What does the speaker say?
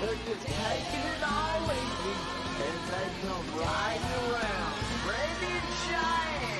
They're just taking it all easy they come riding around, ready to shine.